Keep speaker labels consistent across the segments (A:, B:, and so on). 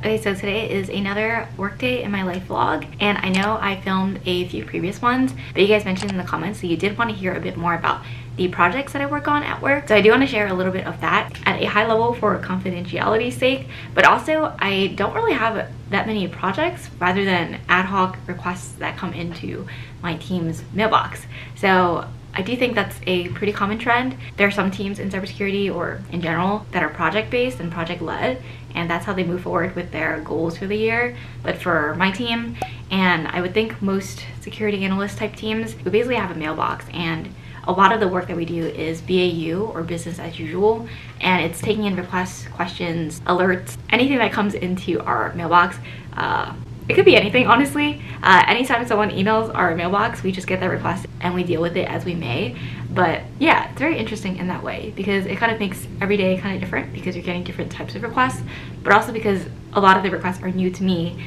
A: Okay, so today is another workday in my life vlog, and I know I filmed a few previous ones, but you guys mentioned in the comments that you did want to hear a bit more about the projects that I work on at work. So I do want to share a little bit of that at a high level for confidentiality's sake, but also I don't really have that many projects rather than ad hoc requests that come into my team's mailbox. So I do think that's a pretty common trend. There are some teams in cybersecurity or in general that are project based and project led and that's how they move forward with their goals for the year. But for my team, and I would think most security analyst type teams, we basically have a mailbox and a lot of the work that we do is BAU or business as usual and it's taking in requests, questions, alerts, anything that comes into our mailbox. Uh, it could be anything, honestly. Uh, anytime someone emails our mailbox, we just get that request and we deal with it as we may. But yeah, it's very interesting in that way because it kind of makes every day kind of different because you're getting different types of requests, but also because a lot of the requests are new to me,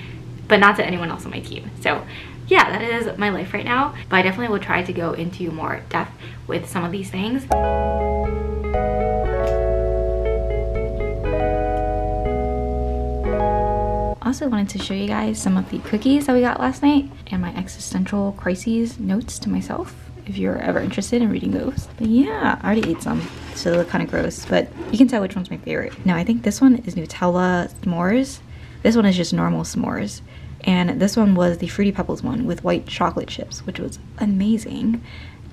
A: but not to anyone else on my team. So yeah, that is my life right now, but I definitely will try to go into more depth with some of these things. also wanted to show you guys some of the cookies that we got last night and my existential crises notes to myself if you're ever interested in reading those. But yeah, I already ate some, so they look kind of gross, but you can tell which one's my favorite. Now, I think this one is Nutella s'mores. This one is just normal s'mores. And this one was the Fruity Pebbles one with white chocolate chips, which was amazing.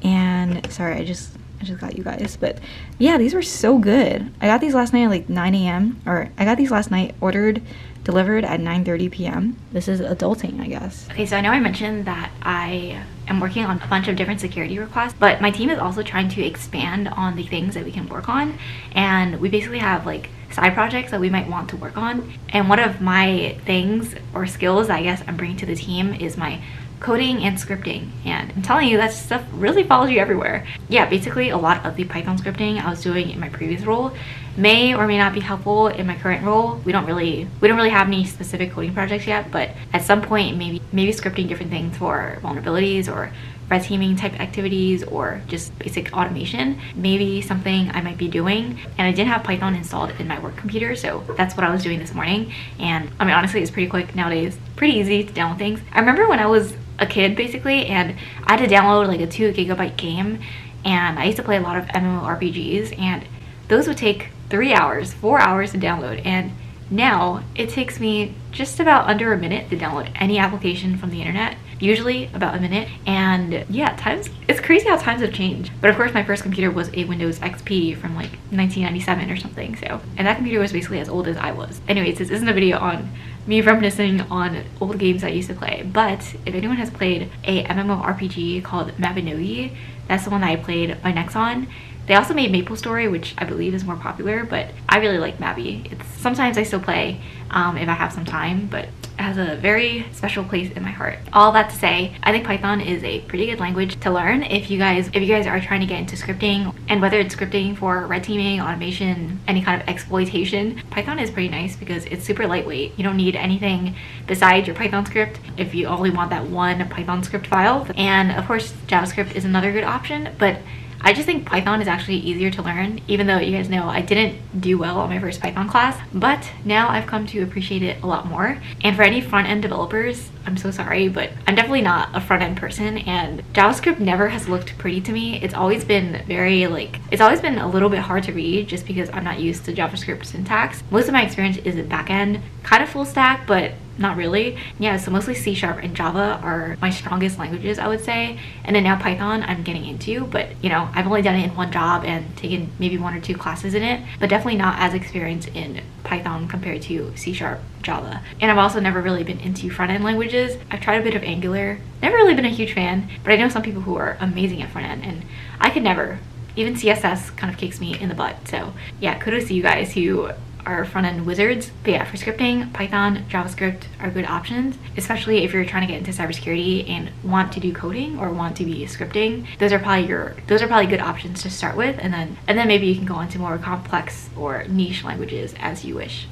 A: And sorry, I just I just got you guys. But yeah, these were so good. I got these last night at like 9 a.m. Or I got these last night, ordered delivered at 9.30 p.m. This is adulting, I guess. Okay, so I know I mentioned that I am working on a bunch of different security requests, but my team is also trying to expand on the things that we can work on. And we basically have like side projects that we might want to work on. And one of my things or skills I guess I'm bringing to the team is my coding and scripting and I'm telling you that stuff really follows you everywhere. Yeah, basically a lot of the Python scripting I was doing in my previous role may or may not be helpful in my current role. We don't really we don't really have any specific coding projects yet, but at some point maybe maybe scripting different things for vulnerabilities or red teaming type activities or just basic automation maybe something I might be doing. And I didn't have Python installed in my work computer so that's what I was doing this morning. And I mean honestly it's pretty quick nowadays. Pretty easy to download things. I remember when I was a kid basically and I had to download like a two gigabyte game and I used to play a lot of MMORPGs and those would take three hours, four hours to download. And now it takes me just about under a minute to download any application from the internet usually about a minute and yeah times it's crazy how times have changed but of course my first computer was a windows xp from like 1997 or something so and that computer was basically as old as i was anyways this isn't a video on me reminiscing on old games I used to play. But if anyone has played a MMORPG called Mabinogi, that's the one that I played my Nexon. They also made Maple Story, which I believe is more popular, but I really like Mabi. It's sometimes I still play um, if I have some time, but it has a very special place in my heart. All that to say, I think Python is a pretty good language to learn if you guys if you guys are trying to get into scripting and whether it's scripting for red teaming, automation, any kind of exploitation, Python is pretty nice because it's super lightweight. You don't need anything besides your Python script if you only want that one Python script file. And of course, JavaScript is another good option, but I just think Python is actually easier to learn, even though you guys know I didn't do well on my first Python class, but now I've come to appreciate it a lot more. And for any front-end developers, I'm so sorry, but I'm definitely not a front-end person and JavaScript never has looked pretty to me. It's always been very like, it's always been a little bit hard to read just because I'm not used to JavaScript syntax. Most of my experience is in back-end, kind of full stack, but not really. Yeah, so mostly C Sharp and Java are my strongest languages, I would say. And then now Python I'm getting into, but you know, I've only done it in one job and taken maybe one or two classes in it, but definitely not as experienced in Python compared to C Sharp, Java. And I've also never really been into front-end languages. I've tried a bit of Angular, never really been a huge fan, but I know some people who are amazing at front-end and I could never even CSS kind of kicks me in the butt. So yeah, kudos to you guys who are front-end wizards. But yeah, for scripting, Python, JavaScript are good options, especially if you're trying to get into cybersecurity and want to do coding or want to be scripting. Those are probably your those are probably good options to start with and then and then maybe you can go into more complex or niche languages as you wish.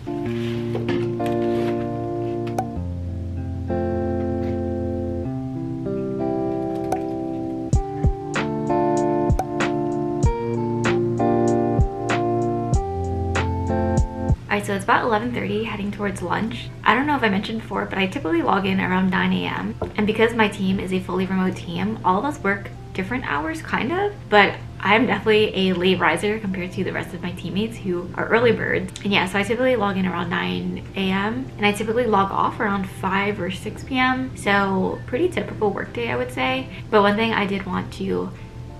A: So it's about 11.30 heading towards lunch. I don't know if I mentioned before, but I typically log in around 9 a.m. And because my team is a fully remote team, all of us work different hours kind of, but I'm definitely a late riser compared to the rest of my teammates who are early birds. And yeah, so I typically log in around 9 a.m. and I typically log off around 5 or 6 p.m. So pretty typical workday, I would say. But one thing I did want to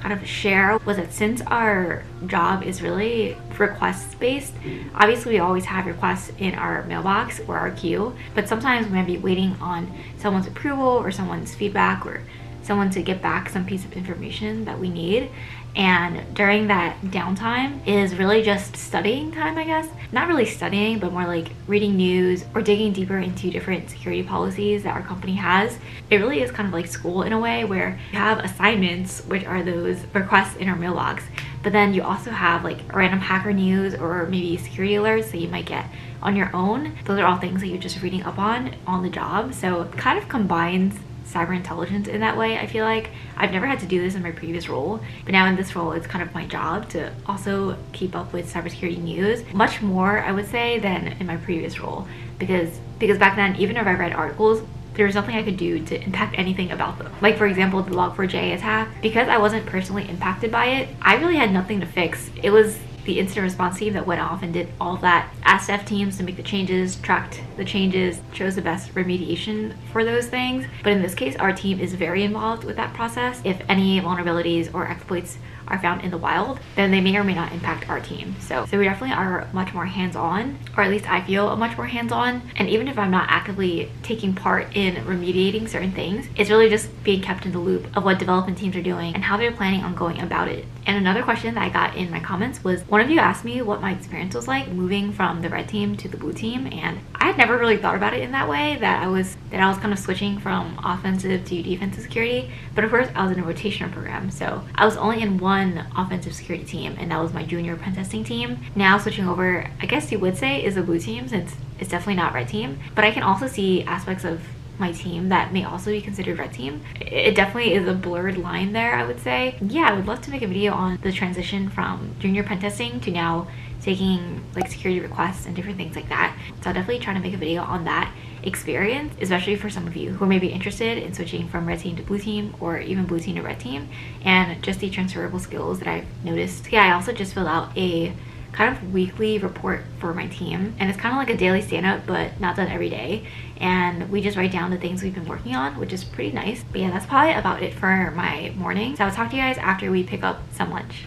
A: kind of share was that since our job is really requests based, obviously we always have requests in our mailbox or our queue, but sometimes we might be waiting on someone's approval or someone's feedback or someone to get back some piece of information that we need. And during that downtime is really just studying time i guess. Not really studying but more like reading news or digging deeper into different security policies that our company has. It really is kind of like school in a way where you have assignments which are those requests in our mailbox. But then you also have like random hacker news or maybe security alerts that you might get on your own. Those are all things that you're just reading up on on the job. So it kind of combines cyber intelligence in that way, I feel like. I've never had to do this in my previous role, but now in this role, it's kind of my job to also keep up with cybersecurity news, much more, I would say, than in my previous role. Because, because back then, even if I read articles, there was nothing I could do to impact anything about them. Like for example, the Log4j attack, because I wasn't personally impacted by it, I really had nothing to fix. It was the incident response team that went off and did all that. Asked F teams to make the changes, tracked the changes, chose the best remediation for those things. But in this case, our team is very involved with that process. If any vulnerabilities or exploits are found in the wild, then they may or may not impact our team. So, so we definitely are much more hands-on, or at least I feel a much more hands-on. And even if I'm not actively taking part in remediating certain things, it's really just being kept in the loop of what development teams are doing and how they're planning on going about it. And another question that I got in my comments was one of you asked me what my experience was like moving from the red team to the blue team and I had never really thought about it in that way that I was that I was kind of switching from offensive to defensive security but of course I was in a rotational program so I was only in one offensive security team and that was my junior pen testing team. Now switching over I guess you would say is a blue team since it's definitely not red team. But I can also see aspects of my team that may also be considered red team. It definitely is a blurred line there, I would say. Yeah, I would love to make a video on the transition from junior pen testing to now taking like security requests and different things like that. So I'll definitely try to make a video on that experience, especially for some of you who are maybe interested in switching from red team to blue team or even blue team to red team and just the transferable skills that I've noticed. Yeah, I also just filled out a kind of weekly report for my team and it's kind of like a daily stand-up but not done every day and we just write down the things we've been working on which is pretty nice but yeah that's probably about it for my morning so i'll talk to you guys after we pick up some lunch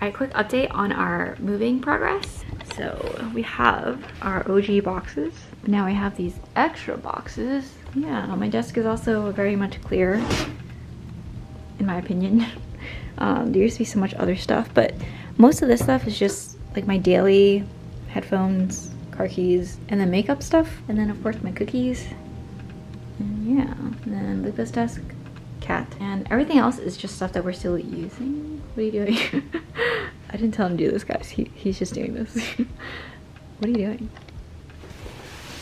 A: Alright, quick update on our moving progress. So we have our OG boxes. Now we have these extra boxes. Yeah, my desk is also very much clear, in my opinion. Um, there used to be so much other stuff, but most of this stuff is just like my daily headphones, car keys, and then makeup stuff. And then of course my cookies. And yeah, and then Luca's desk, cat. And everything else is just stuff that we're still using. What are you doing? I didn't tell him to do this, guys. He, he's just doing this. what are you doing?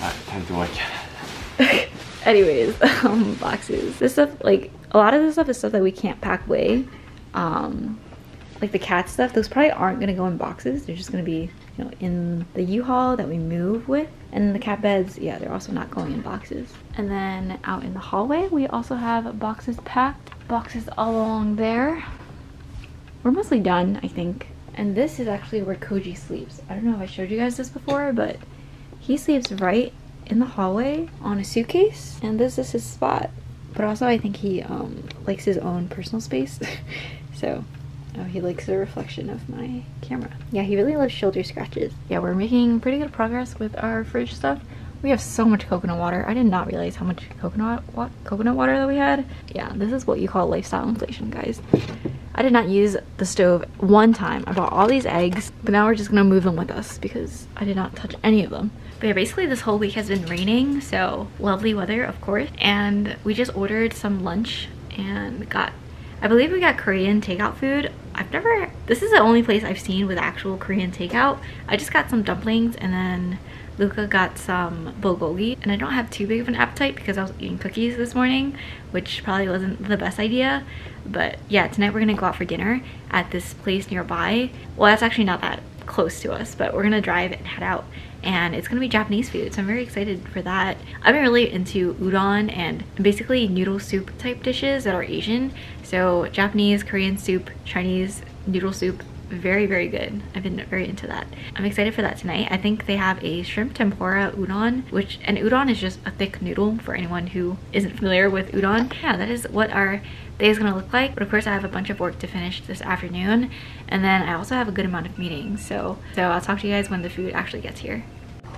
B: Uh, time to watch.
A: Anyways, um, boxes. This stuff, like, a lot of this stuff is stuff that we can't pack away um, like the cat stuff, those probably aren't gonna go in boxes. They're just gonna be, you know, in the U-Haul that we move with. And the cat beds, yeah, they're also not going in boxes. And then out in the hallway, we also have boxes packed. Boxes all along there. We're mostly done, I think. And this is actually where Koji sleeps. I don't know if I showed you guys this before, but he sleeps right in the hallway on a suitcase. And this is his spot. But also I think he um, likes his own personal space. So, oh, he likes the reflection of my camera. Yeah, he really loves shoulder scratches. Yeah, we're making pretty good progress with our fridge stuff. We have so much coconut water. I did not realize how much coconut wa coconut water that we had. Yeah, this is what you call lifestyle inflation, guys. I did not use the stove one time. I bought all these eggs, but now we're just gonna move them with us because I did not touch any of them. But yeah, basically this whole week has been raining, so lovely weather, of course. And we just ordered some lunch and got I believe we got Korean takeout food. I've never, this is the only place I've seen with actual Korean takeout. I just got some dumplings and then Luca got some bulgogi and I don't have too big of an appetite because I was eating cookies this morning which probably wasn't the best idea but yeah tonight we're gonna go out for dinner at this place nearby well that's actually not that close to us, but we're gonna drive and head out and it's gonna be Japanese food. So I'm very excited for that. I've been really into udon and basically noodle soup type dishes that are Asian. So Japanese, Korean soup, Chinese noodle soup, very very good i've been very into that i'm excited for that tonight i think they have a shrimp tempura udon which and udon is just a thick noodle for anyone who isn't familiar with udon yeah that is what our day is gonna look like. But of course i have a bunch of work to finish this afternoon and then i also have a good amount of meetings so so i'll talk to you guys when the food actually gets here.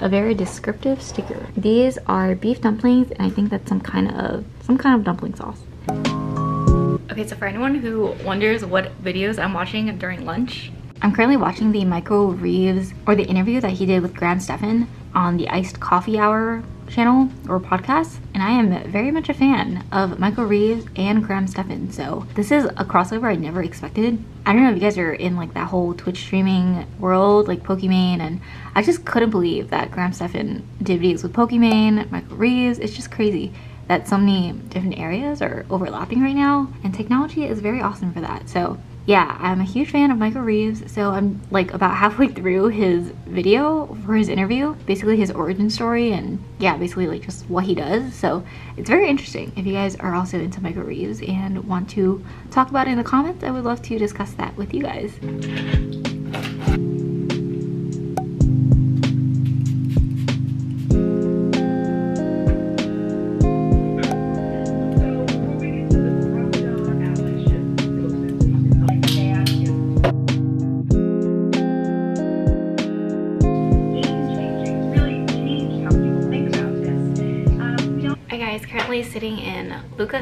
A: A very descriptive sticker. These are beef dumplings and i think that's some kind of some kind of dumpling sauce. Okay, so for anyone who wonders what videos I'm watching during lunch, I'm currently watching the Michael Reeves or the interview that he did with Graham Stephan on the Iced Coffee Hour channel or podcast and I am very much a fan of Michael Reeves and Graham Stephan so this is a crossover I never expected. I don't know if you guys are in like that whole Twitch streaming world like Pokimane and I just couldn't believe that Graham Stephan did videos with Pokimane, Michael Reeves, it's just crazy that so many different areas are overlapping right now and technology is very awesome for that. So yeah i'm a huge fan of michael reeves so i'm like about halfway through his video for his interview basically his origin story and yeah basically like just what he does. So it's very interesting if you guys are also into michael reeves and want to talk about it in the comments i would love to discuss that with you guys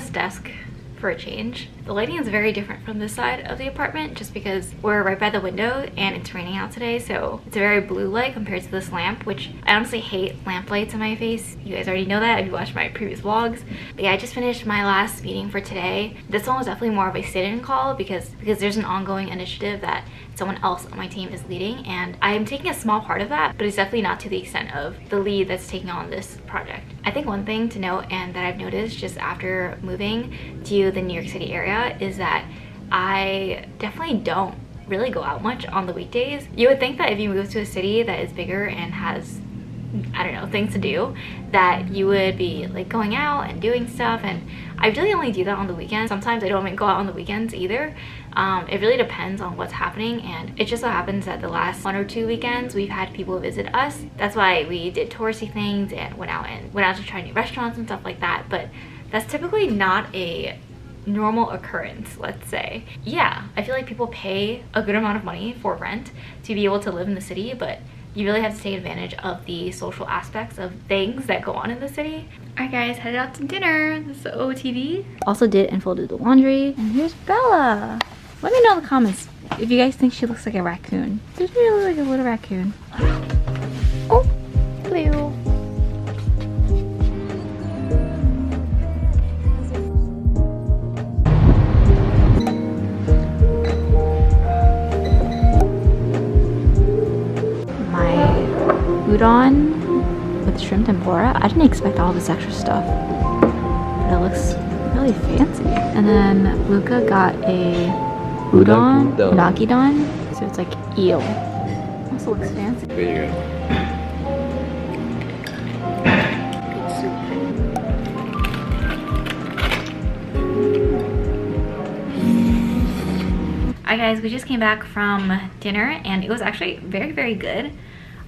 A: desk for a change. The lighting is very different from this side of the apartment just because we're right by the window and it's raining out today so it's a very blue light compared to this lamp which I honestly hate lamp lights in my face. You guys already know that if you watched my previous vlogs. But yeah, I just finished my last meeting for today. This one was definitely more of a sit-in call because, because there's an ongoing initiative that someone else on my team is leading and I am taking a small part of that but it's definitely not to the extent of the lead that's taking on this project. I think one thing to note and that I've noticed just after moving to the New York City area is that I definitely don't really go out much on the weekdays. You would think that if you move to a city that is bigger and has I don't know, things to do, that you would be like going out and doing stuff. And I really only do that on the weekends. Sometimes I don't even go out on the weekends either. Um, it really depends on what's happening. And it just so happens that the last one or two weekends, we've had people visit us. That's why we did touristy things and went out and went out to try new restaurants and stuff like that. But that's typically not a normal occurrence, let's say. Yeah, I feel like people pay a good amount of money for rent to be able to live in the city, but you really have to take advantage of the social aspects of things that go on in the city. Alright guys, headed out to dinner. This is OOTD. Also did and folded the laundry. And here's Bella. Let me know in the comments if you guys think she looks like a raccoon. Does she look like a little raccoon? Oh, hello. Udon with shrimp tempura. I didn't expect all this extra stuff, but it looks really fancy. And then Luca got a udon, unagi don, so it's like eel. Also looks fancy.
B: There you go.
A: Hi guys, we just came back from dinner and it was actually very, very good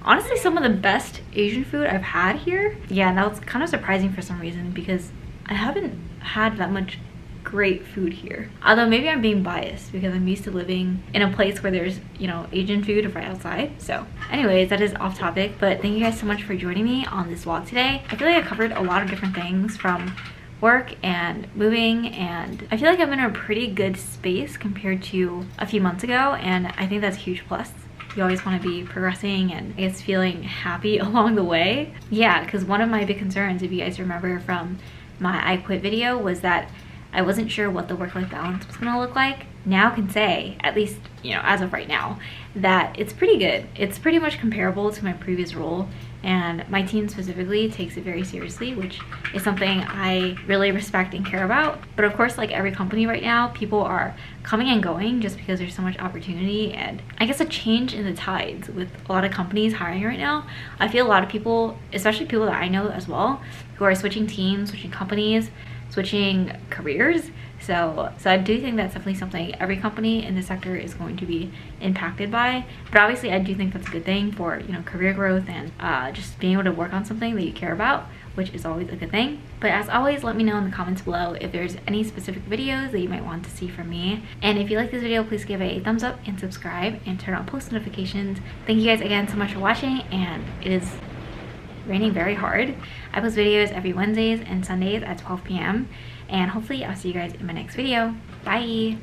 A: honestly some of the best Asian food I've had here. Yeah, and that was kind of surprising for some reason because I haven't had that much great food here. Although maybe I'm being biased because I'm used to living in a place where there's, you know, Asian food right outside. So anyways, that is off topic, but thank you guys so much for joining me on this vlog today. I feel like I covered a lot of different things from work and moving and I feel like I'm in a pretty good space compared to a few months ago and I think that's a huge plus you always want to be progressing and I guess feeling happy along the way. Yeah, because one of my big concerns, if you guys remember from my I Quit video, was that I wasn't sure what the work-life balance was gonna look like. Now can say, at least, you know, as of right now, that it's pretty good. It's pretty much comparable to my previous role and my team specifically takes it very seriously which is something i really respect and care about. But of course like every company right now people are coming and going just because there's so much opportunity. And i guess a change in the tides with a lot of companies hiring right now. I feel a lot of people especially people that i know as well who are switching teams switching companies switching careers so, so I do think that's definitely something every company in the sector is going to be impacted by. But obviously, I do think that's a good thing for you know career growth and uh, just being able to work on something that you care about, which is always a good thing. But as always, let me know in the comments below if there's any specific videos that you might want to see from me. And if you like this video, please give it a thumbs up and subscribe and turn on post notifications. Thank you guys again so much for watching, and it is raining very hard. I post videos every Wednesdays and Sundays at 12 p.m. And hopefully I'll see you guys in my next video. Bye!